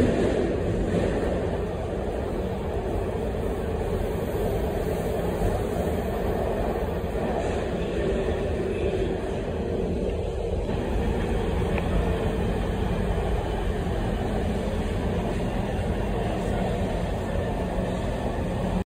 Amen.